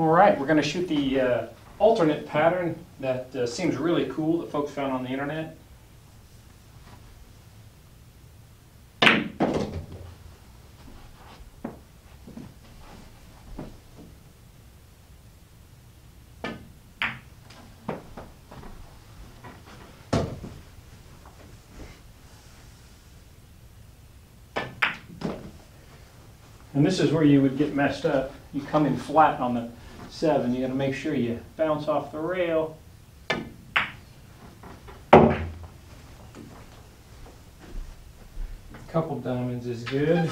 All right, we're going to shoot the uh, alternate pattern that uh, seems really cool that folks found on the internet. And this is where you would get messed up. You come in flat on the seven, you gotta make sure you bounce off the rail. A Couple diamonds is good.